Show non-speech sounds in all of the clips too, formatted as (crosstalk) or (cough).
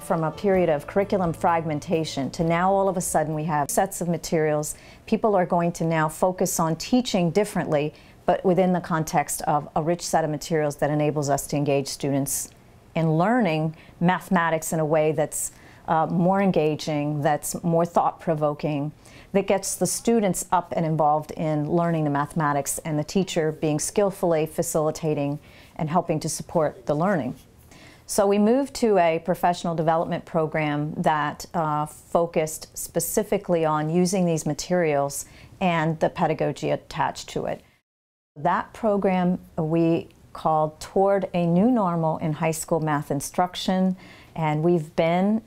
went from a period of curriculum fragmentation to now all of a sudden we have sets of materials. People are going to now focus on teaching differently, but within the context of a rich set of materials that enables us to engage students in learning mathematics in a way that's uh, more engaging, that's more thought provoking, that gets the students up and involved in learning the mathematics and the teacher being skillfully facilitating and helping to support the learning. So we moved to a professional development program that uh, focused specifically on using these materials and the pedagogy attached to it. That program we called Toward a New Normal in High School Math Instruction, and we've been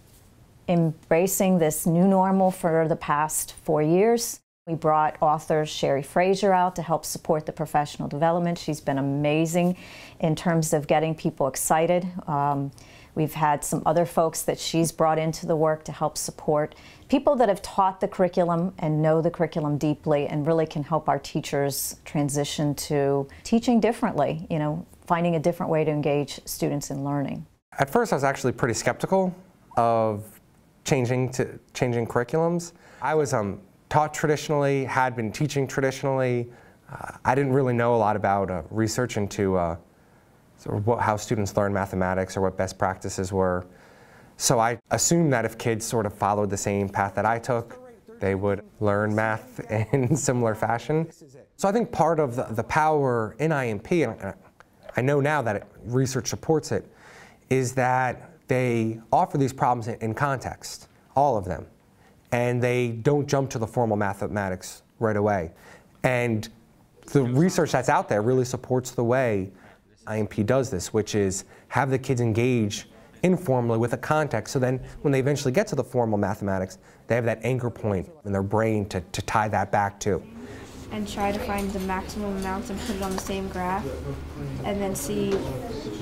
embracing this new normal for the past four years. We brought author Sherry Fraser out to help support the professional development. She's been amazing in terms of getting people excited. Um, we've had some other folks that she's brought into the work to help support people that have taught the curriculum and know the curriculum deeply and really can help our teachers transition to teaching differently, you know, finding a different way to engage students in learning. At first I was actually pretty skeptical of changing to changing curriculums. I was um, taught traditionally, had been teaching traditionally. Uh, I didn't really know a lot about uh, research into uh, sort of what, how students learn mathematics or what best practices were. So I assumed that if kids sort of followed the same path that I took, they would learn math (laughs) in similar fashion. So I think part of the, the power in IMP, and I know now that it, research supports it, is that they offer these problems in, in context, all of them and they don't jump to the formal mathematics right away. And the research that's out there really supports the way IMP does this, which is have the kids engage informally with a context so then when they eventually get to the formal mathematics, they have that anchor point in their brain to, to tie that back to. And try to find the maximum amounts and put it on the same graph and then see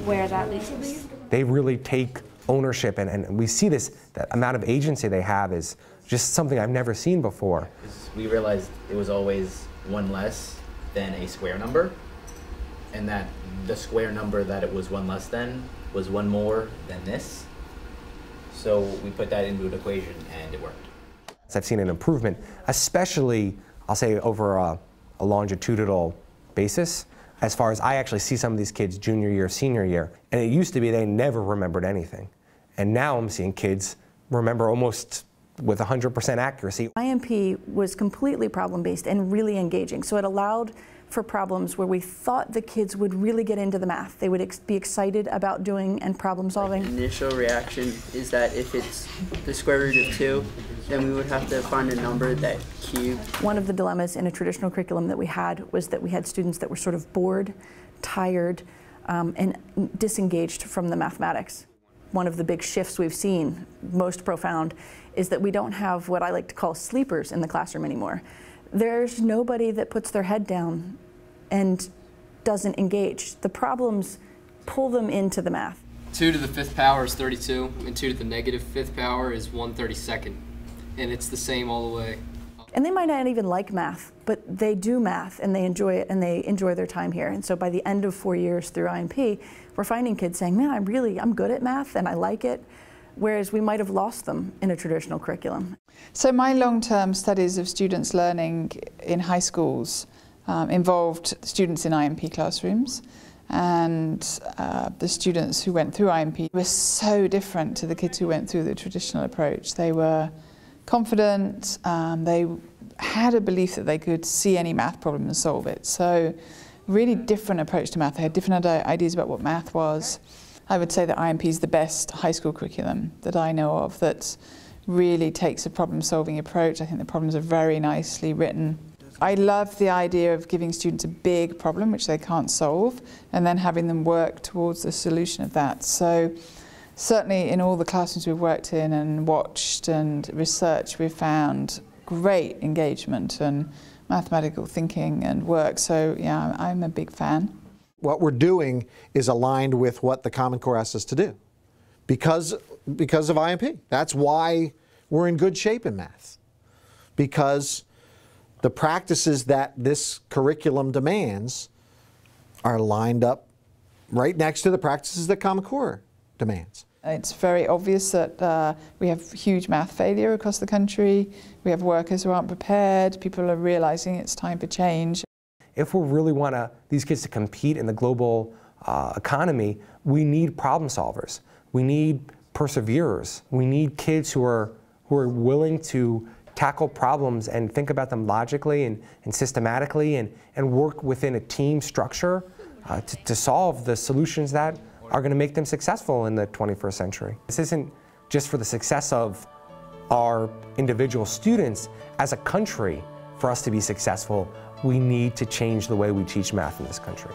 where that leads us. They really take ownership and, and we see this, that amount of agency they have is just something I've never seen before. We realized it was always one less than a square number, and that the square number that it was one less than was one more than this. So we put that into an equation and it worked. I've seen an improvement, especially, I'll say, over a, a longitudinal basis as far as I actually see some of these kids junior year, senior year. And it used to be they never remembered anything. And now I'm seeing kids remember almost with 100% accuracy. IMP was completely problem-based and really engaging, so it allowed for problems where we thought the kids would really get into the math. They would ex be excited about doing and problem solving. initial reaction is that if it's the square root of 2, then we would have to find a number that cubed. One of the dilemmas in a traditional curriculum that we had was that we had students that were sort of bored, tired, um, and disengaged from the mathematics one of the big shifts we've seen, most profound, is that we don't have what I like to call sleepers in the classroom anymore. There's nobody that puts their head down and doesn't engage. The problems pull them into the math. 2 to the fifth power is 32, and 2 to the negative fifth power is 132nd. And it's the same all the way. And they might not even like math, but they do math and they enjoy it and they enjoy their time here. And so by the end of four years through IMP, we're finding kids saying, man, I'm really, I'm good at math and I like it, whereas we might have lost them in a traditional curriculum. So my long-term studies of students learning in high schools um, involved students in IMP classrooms and uh, the students who went through IMP were so different to the kids who went through the traditional approach. They were confident, um, they had a belief that they could see any math problem and solve it. So really different approach to math. They had different ideas about what math was. I would say that IMP is the best high school curriculum that I know of that really takes a problem solving approach. I think the problems are very nicely written. I love the idea of giving students a big problem which they can't solve and then having them work towards the solution of that. So certainly in all the classrooms we've worked in and watched and researched, we've found great engagement and mathematical thinking and work. So yeah, I'm a big fan. What we're doing is aligned with what the Common Core asks us to do because, because of IMP. That's why we're in good shape in math. Because the practices that this curriculum demands are lined up right next to the practices that Common Core demands. It's very obvious that uh, we have huge math failure across the country. We have workers who aren't prepared. People are realizing it's time for change. If we really want these kids to compete in the global uh, economy, we need problem solvers. We need perseverers. We need kids who are, who are willing to tackle problems and think about them logically and, and systematically and, and work within a team structure uh, to, to solve the solutions that are going to make them successful in the 21st century. This isn't just for the success of our individual students. As a country, for us to be successful, we need to change the way we teach math in this country.